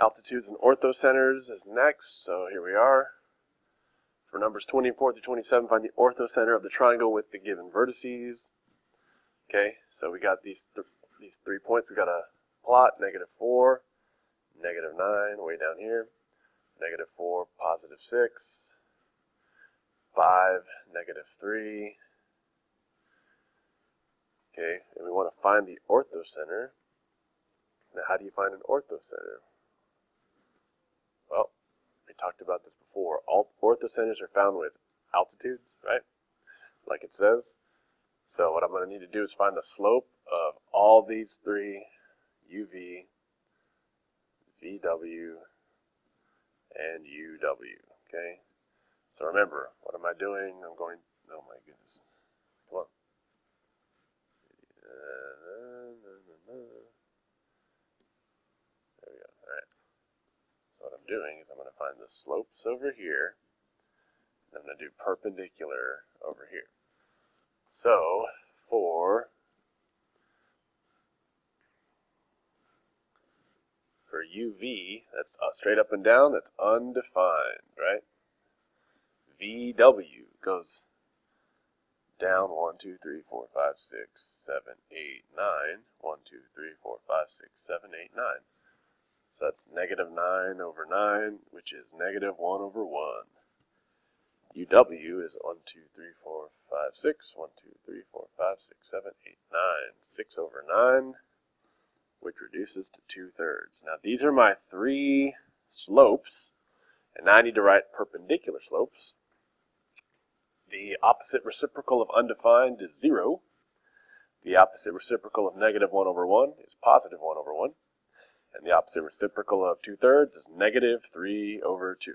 Altitudes and orthocenters is next, so here we are. For numbers 24 through 27, find the orthocenter of the triangle with the given vertices. Okay, so we got these th these three points. We got a plot, negative 4, negative 9, way down here, negative 4, positive 6, 5, negative 3. Okay, and we want to find the orthocenter. Now, how do you find an orthocenter? Talked about this before. All orthocenters are found with altitudes, right? Like it says. So what I'm going to need to do is find the slope of all these three UV, VW, and UW. Okay? So remember, what am I doing? I'm going, oh my goodness. Come on. Uh, we go. Alright. So what I'm doing is I'm going to find the slopes over here. And I'm going to do perpendicular over here. So, for for UV, that's uh, straight up and down, that's undefined, right? VW goes down 1, 2, 3, 4, 5, 6, 7, 8, 9. 1, 2, 3, 4, 5, 6, 7, 8, 9. So that's negative 9 over 9, which is negative 1 over 1. UW is 1, 2, 3, 4, 5, 6. 1, 2, 3, 4, 5, 6, 7, 8, 9. 6 over 9, which reduces to 2 thirds. Now these are my three slopes, and now I need to write perpendicular slopes. The opposite reciprocal of undefined is 0. The opposite reciprocal of negative 1 over 1 is positive 1 over 1. And the opposite reciprocal of 2 thirds is negative 3 over 2.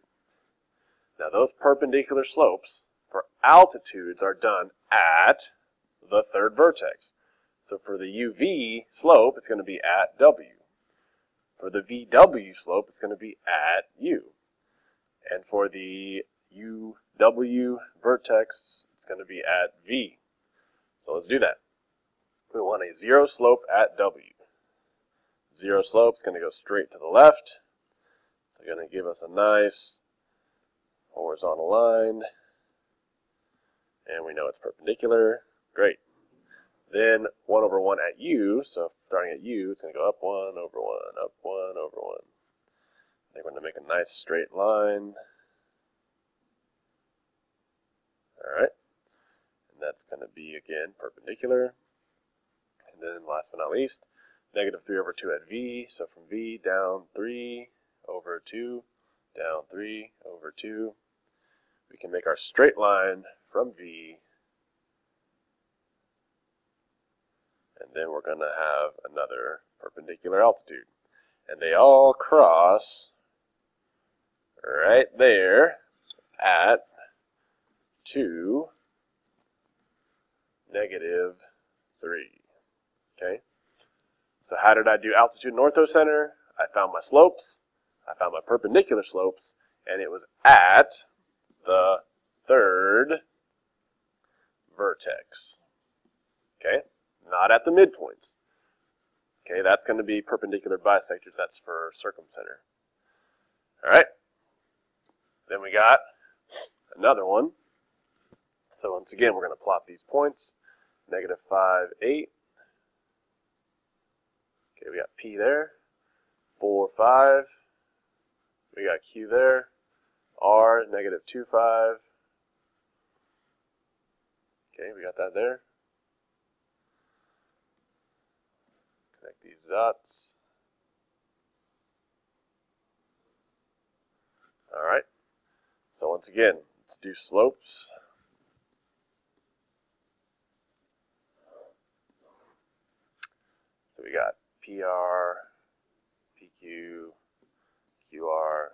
Now those perpendicular slopes for altitudes are done at the third vertex. So for the UV slope, it's going to be at W. For the VW slope, it's going to be at U. And for the UW vertex, it's going to be at V. So let's do that. We want a zero slope at W. Zero slope is going to go straight to the left. It's going to give us a nice horizontal line. And we know it's perpendicular. Great. Then 1 over 1 at u, so starting at u, it's going to go up 1 over 1, up 1 over 1. They're going to make a nice straight line. Alright. And that's going to be, again, perpendicular. And then last but not least, negative 3 over 2 at v. So from v down 3 over 2, down 3 over 2. We can make our straight line from v and then we're going to have another perpendicular altitude. And they all cross right there at 2, negative 3. Okay? So how did I do altitude and orthocenter? I found my slopes, I found my perpendicular slopes, and it was at the third vertex. Okay? Not at the midpoints. Okay, that's going to be perpendicular bisectors. That's for circumcenter. All right. Then we got another one. So once again, we're going to plot these points. Negative 5, 8. Okay, we got P there. 4, 5. We got Q there. R, negative 2, 5. Okay, we got that there. Connect these dots. All right. So once again, let's do slopes. So we got PR, PQ, QR.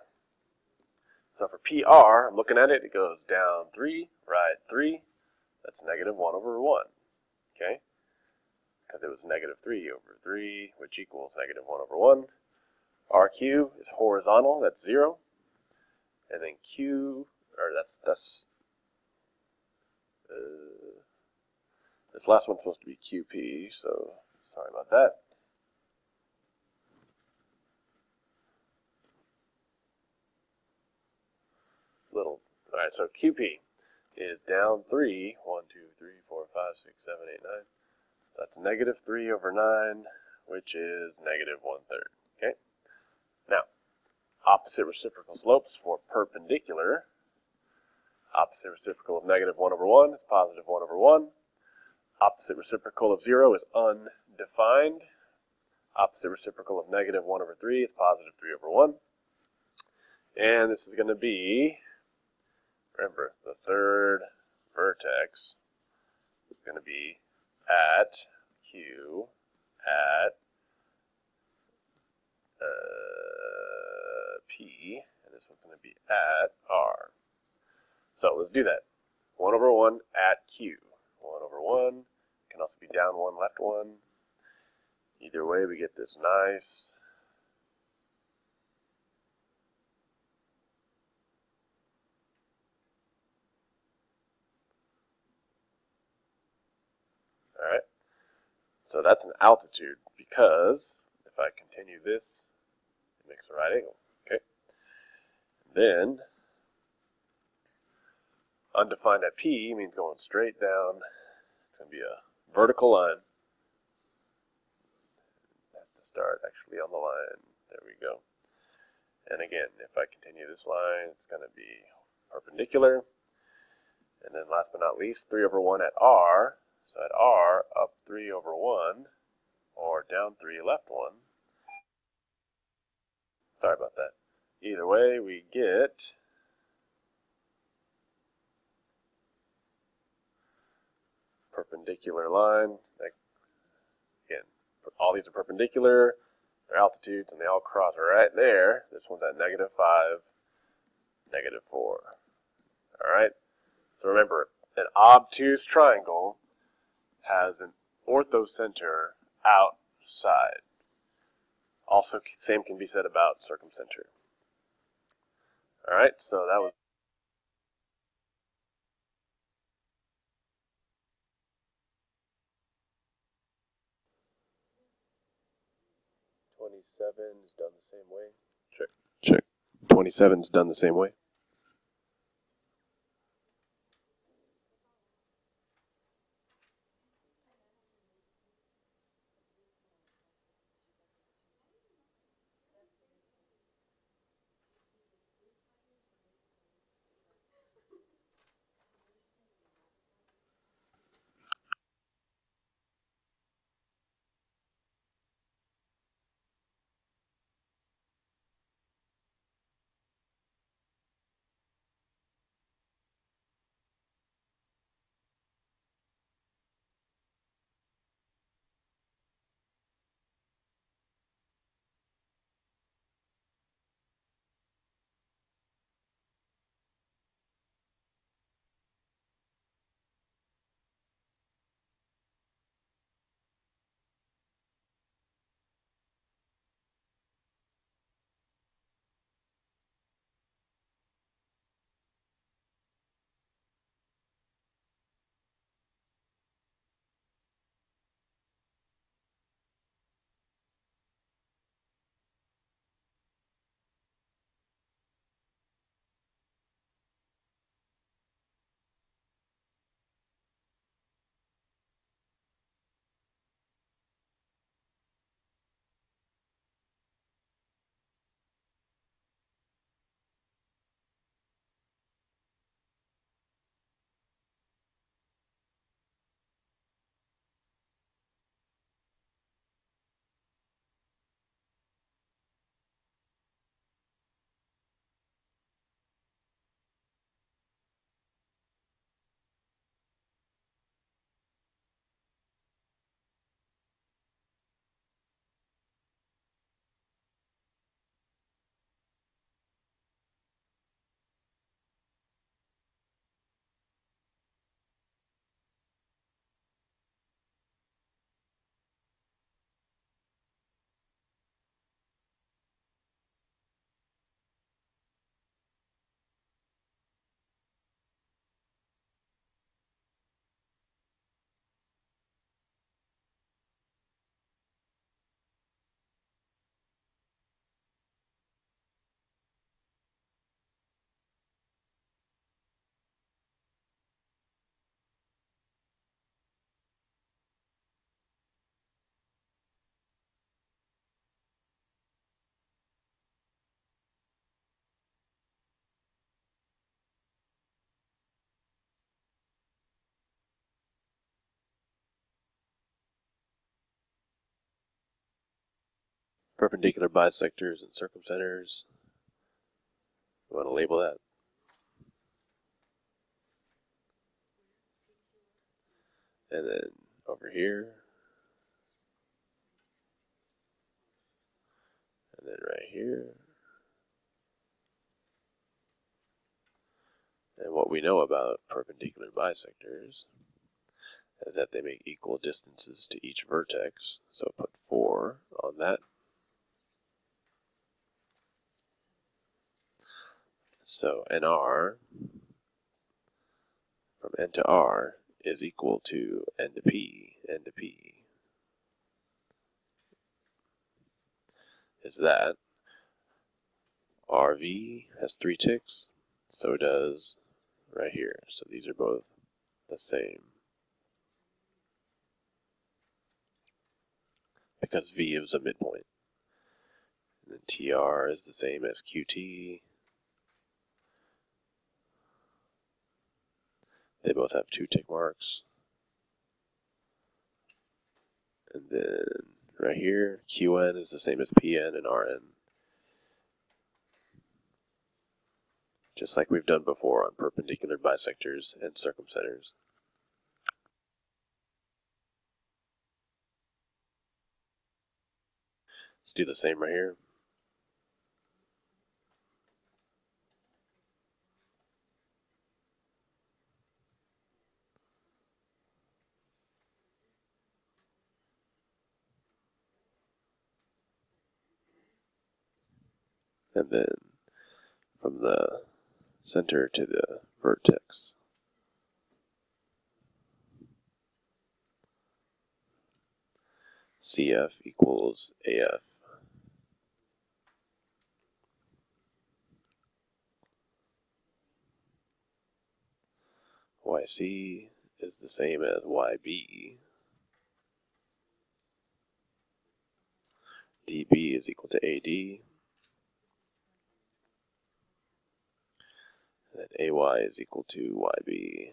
So for PR, I'm looking at it, it goes down 3, right 3. That's negative 1 over 1. Okay? Because it was negative 3 over 3, which equals negative 1 over 1. RQ is horizontal, that's 0. And then Q, or that's, that's, uh, this last one's supposed to be QP, so sorry about that. All right, so QP is down 3. 1, 2, 3, 4, 5, 6, 7, 8, 9. So that's negative 3 over 9, which is negative 1 third. Okay? Now, opposite reciprocal slopes for perpendicular. Opposite reciprocal of negative 1 over 1 is positive 1 over 1. Opposite reciprocal of 0 is undefined. Opposite reciprocal of negative 1 over 3 is positive 3 over 1. And this is going to be, remember, the third vertex is going to be at Q at uh, P, and this one's going to be at R. So let's do that. 1 over 1 at Q. 1 over 1 can also be down 1, left 1. Either way, we get this nice Alright, so that's an altitude because if I continue this, it makes a right angle. Okay, then undefined at P means going straight down. It's going to be a vertical line. have to start actually on the line. There we go. And again, if I continue this line, it's going to be perpendicular. And then last but not least, 3 over 1 at R. So at R, up 3 over 1, or down 3 left 1. Sorry about that. Either way, we get perpendicular line. Again, all these are perpendicular, their altitudes, and they all cross right there. This one's at negative 5, negative 4. Alright? So remember, an obtuse triangle has an orthocenter outside. Also, same can be said about circumcenter. Alright, so that was Twenty-seven is done the same way. Check. Check. Twenty-seven is done the same way. Perpendicular bisectors and circumcenters. You want to label that? And then over here. And then right here. And what we know about perpendicular bisectors is that they make equal distances to each vertex. So put 4 on that. So NR from N to R is equal to N to P, N to P. Is that RV has three ticks, so does right here. So these are both the same. Because V is a midpoint. And then TR is the same as QT. They both have two tick marks. And then right here, QN is the same as PN and RN. Just like we've done before on perpendicular bisectors and circumcenters. Let's do the same right here. And then from the center to the vertex. CF equals AF. YC is the same as YB. DB is equal to AD. AY is equal to YB.